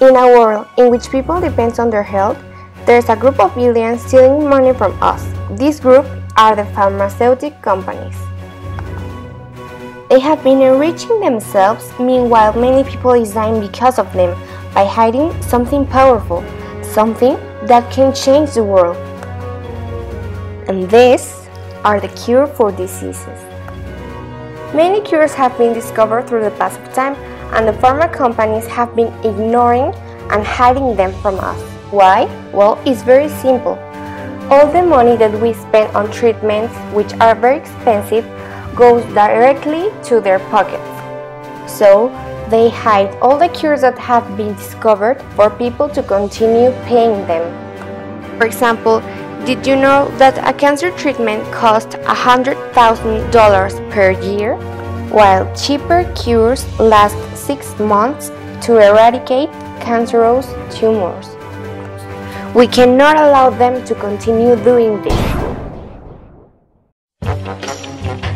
In a world in which people depend on their health, there's a group of billions stealing money from us. This group are the pharmaceutical companies. They have been enriching themselves, meanwhile many people is dying because of them, by hiding something powerful, something that can change the world. And these are the cure for diseases. Many cures have been discovered through the pass of time and the pharma companies have been ignoring and hiding them from us. Why? Well, it's very simple. All the money that we spend on treatments, which are very expensive, goes directly to their pockets. So, they hide all the cures that have been discovered for people to continue paying them. For example, did you know that a cancer treatment costs $100,000 per year? While cheaper cures last six months to eradicate cancerous tumors. We cannot allow them to continue doing this.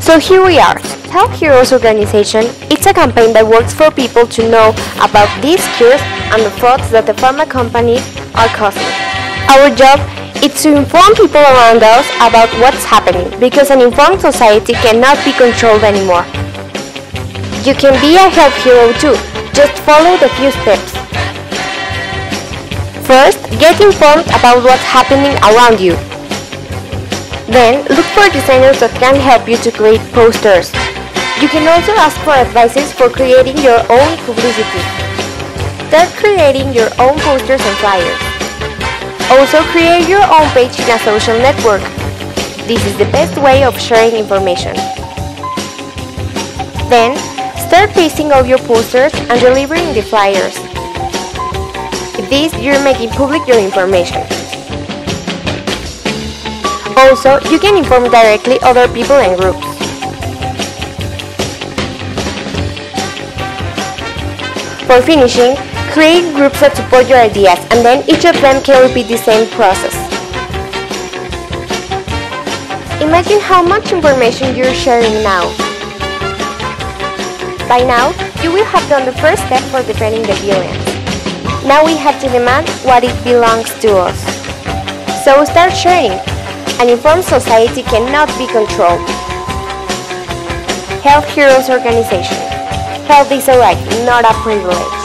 So here we are, Health Heroes Organization. It's a campaign that works for people to know about these cures and the frauds that the pharma companies are causing. Our job is to inform people around us about what's happening because an informed society cannot be controlled anymore. You can be a health hero too, just follow the few steps. First, get informed about what's happening around you. Then, look for designers that can help you to create posters. You can also ask for advices for creating your own publicity. Start creating your own posters and flyers. Also, create your own page in a social network. This is the best way of sharing information. Then, start pasting all your posters and delivering the flyers. With this, you're making public your information. Also, you can inform directly other people and groups. For finishing, create groups that support your ideas and then each of them can repeat the same process. Imagine how much information you're sharing now. By now, you will have done the first step for defending the billions. Now we have to demand what it belongs to us. So start sharing an informed society cannot be controlled. Health Heroes Organization. Health is a right, not a privilege.